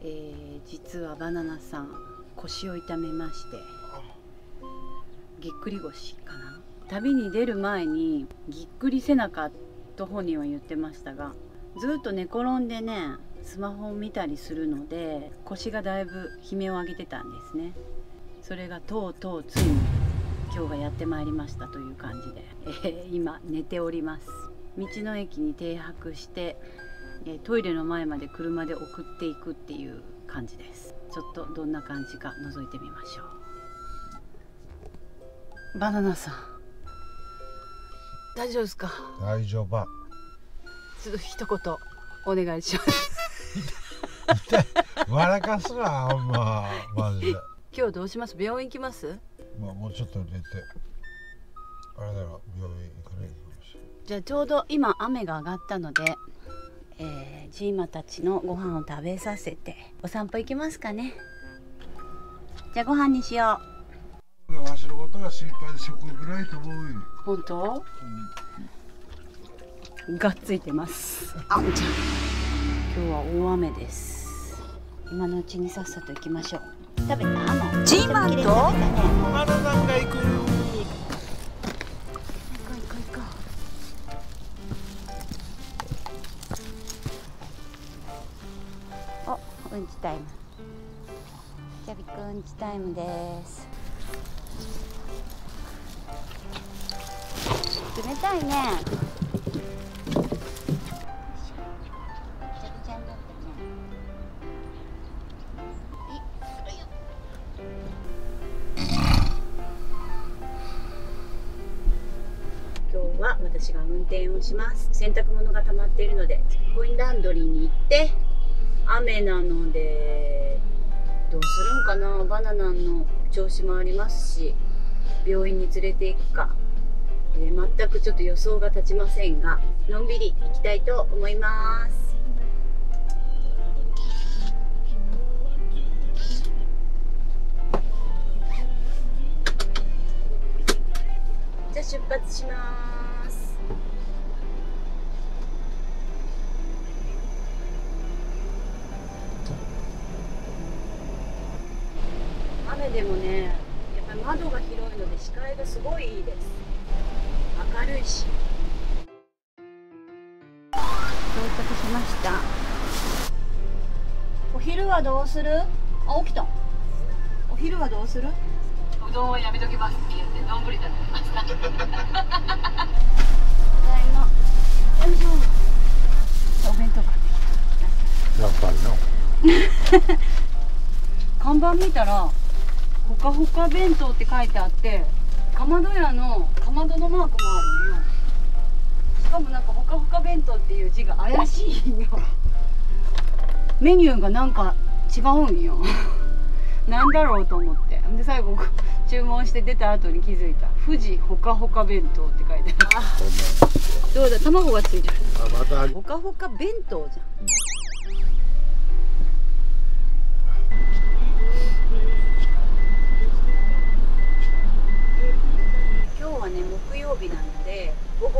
えー、実はバナナさん腰を痛めまして。ぎっくり腰かな？旅に出る前にぎっくり背中と本人は言ってましたがずっと寝転んでねスマホを見たりするので腰がだいぶ悲鳴を上げてたんですね。それがとうとうついに今日がやってまいりましたという感じで、えー、今寝ております。道の駅に停泊してえトイレの前まで車で送っていくっていう感じです。ちょっとどんな感じか覗いてみましょう。バナナさん。大丈夫ですか？大丈夫。ちょっと一言お願いします。笑かすなほんま。マジで。今日どうします？病院行きます？まあもうちょっと寝てあれだろ病院行かない。じゃあちょうど今雨が上がったのでえー、ジーマたちのご飯を食べさせてお散歩行きますかね。じゃあご飯にしよう。わしのことが心配で食ぐらいと思うよ。本当、うん、がっついてます。あん。ちゃん今日は大雨です。今のうちにさっさと行きましょう食べたもジーマンとまだ何回来るうんちタイム。キャビくんちタイムです。冷たいね。は私が運転をします。洗濯物が溜まっているのでコインランドリーに行って雨なのでどうするんかな。バナナの調子もありますし病院に連れて行くか、えー、全くちょっと予想が立ちませんがのんびり行きたいと思います。じゃあ出発します。雨でもねやっぱり窓が広いので視界がすごいいいです。明るいし。到着しました。お昼はどうする？あ起きた。お昼はどうする？うどんはやめときますって言って丼食べましたただいま。よいしょ。お弁当買ってきた。やっぱりな。看板見たらほかほか弁当って書いてあってかまど屋のかまどのマークもあるのよ。しかもなんかほかほか弁当っていう字が怪しいよメニューがなんか違うんよ。なんだろうと思って。で最後注文して出た後に気づいた「富士ほかほか弁当」って書いてある。どうだ卵がついてる。あまたほかほか弁当じゃん、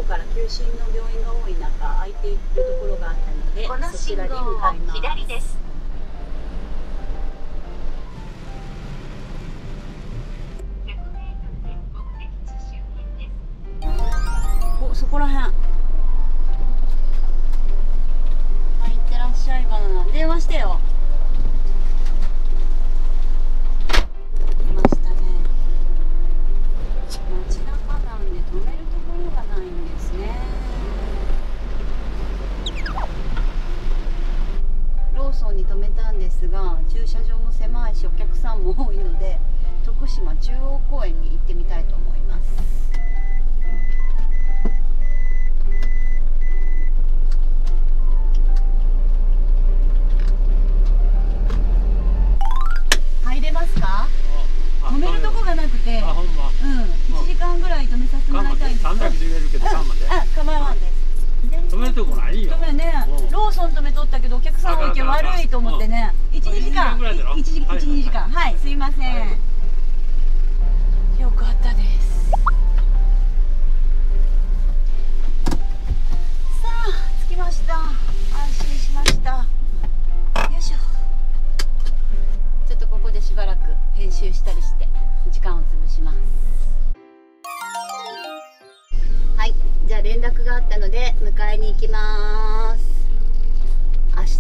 から休診の病院が多い中空いているところがあったのでこの信号を左です。おそこら辺。はいいってらっしゃいバナナ。電話してよですが駐車場も狭いしお客さんも多いので徳島中央公園に行ってみたいと思います。入れますか？止めるとこがなくて、うん、1時間ぐらい止めさせてもらいたいんです。止めるとこないよ。ね、ローソン止めとったけどお客さん多いけ悪いと思ってね。一二時間、一時一二時間、はい、すいません。よかったです。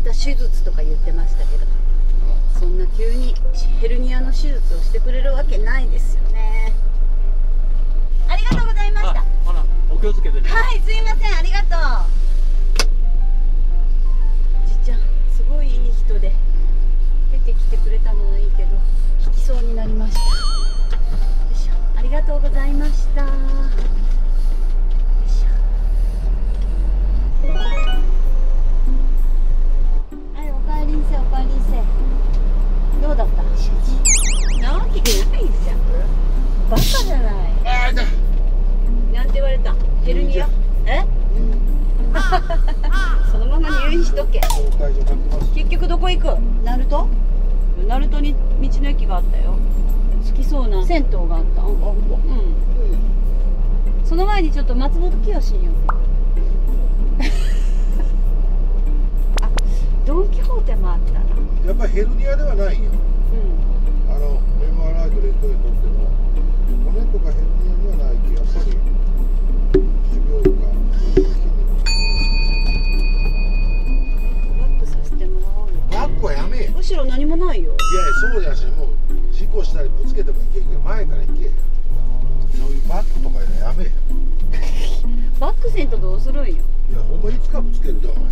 ます明日手術とか言ってましたけどそんな急にヘルニアの手術をしてくれるわけないですよね。ありがとうございました。お気をつけてね。はいすいません。ありがとう。じっちゃんすごいいい人で出てきてくれたのはいいけど引きそうになりました。よいしょ。ありがとうございましたわれたヘルニアえ？そのまま入院しとけ。結局どこ行く？ナルトナルトに道の駅があったよ。好きそうな。銭湯があった。うん、うん、その前にちょっと松本清によ あドン・キホーテもあったな。やっぱりヘルニアではないんよ。うん。あの MRI とレントゲン取ってもりぶつけてもいけんけど前から行けよそういうバックとかやめえ。よ バックせんとどうするんよ。いやほんまいつかぶつけるでお前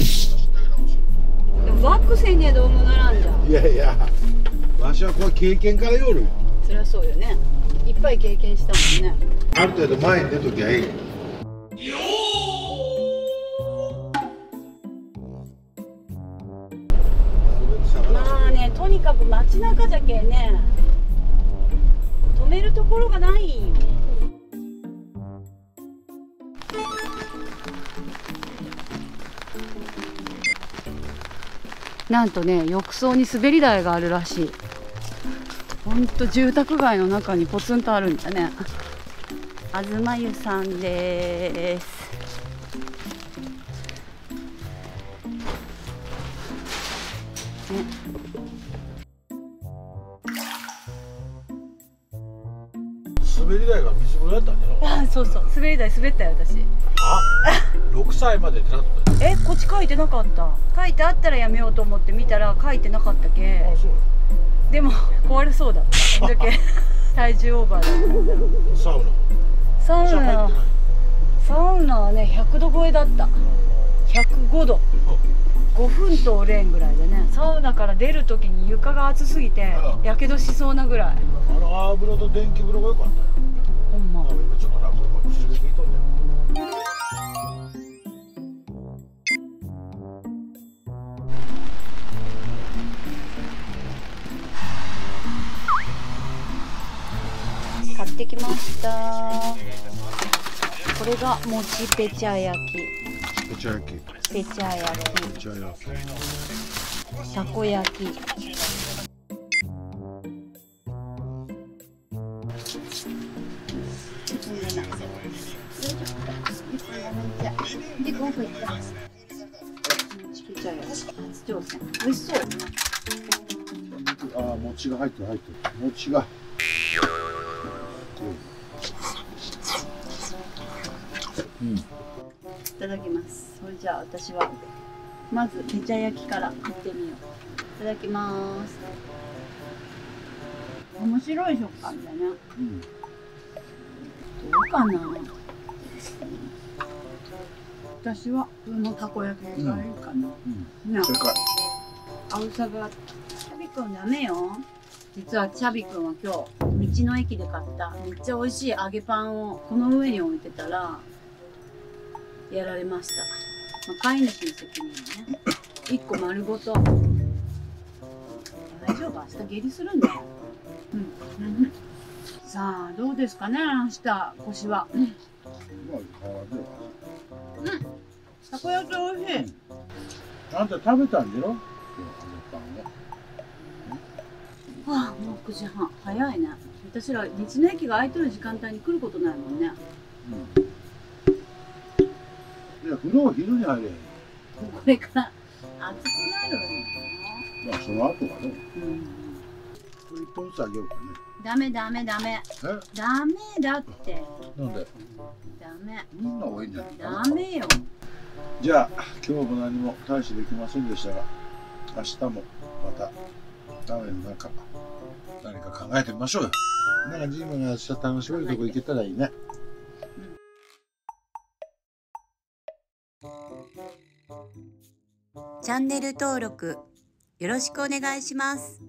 でもバックせんにはどうもならんじゃん。いやいや。わしはこれ経験からよるよ。そりゃそうよね。いっぱい経験したもんね。ある程度前に出ときゃええ。よまあねとにかく街中じゃけんねべるところがないなんとね浴槽に滑り台があるらしい。ほんと住宅街の中にポツンとあるんだね。東湯さんです。滑り台が水風呂やったんだろあそうそう。滑り台滑ったよ私。あ6歳までってなったえこっち書いてなかった。書いてあったらやめようと思って見たら書いてなかったけ。あそう。でも壊れそうだった。だけ 体重オーバーだったサウナ。サウナ。サウナはね100度超えだった105度5分通れんぐらいでね。サウナから出る時に床が熱すぎてあやけどしそうなぐらい。あの泡風呂と電気風呂が良かったよ。ほんま。あ今ちょっと楽まあ薬効いとんだよ買ってきました。これがもちペチャ焼きペチャ焼きペチャ焼きペチャ焼きたこ焼き美味しそうああ餅が入ってる入ってる。餅が。うん。いただきます。それじゃあ私はまずペチャ焼きからいってみよう。いただきます。面白い食感だねうんどうかな。私は普通のたこ焼きがいいかな、うん。ね正解。青さがチャビくんダメよ。実はチャビくんは今日道の駅で買っためっちゃ美味しい揚げパンをこの上に置いてたらやられました、まあ、飼い主の責任ね。1個丸ごと。大丈夫？明日下痢するんだよ。うん、うん、さあどうですかね明日腰は。まあ変わるよたこ焼き美味しい。あんた食べたんじゃろパンははあもう9時半早いね私ら道の駅が空いてる時間帯に来ることないもんねいや風呂は昼に入れへんこれから暑くなるまあその後がね。のうん。これ一本ずつあげようかねダメダメダメ。え？ダメだって。なんで？ダメ。みんな多いんじゃないダメよ。じゃあ今日も何も大してできませんでしたが明日もまた画面の中何か考えてみましょうよ。なんかジムが明日楽しめるとこ行けたらいいねチャンネル登録よろしくお願いします。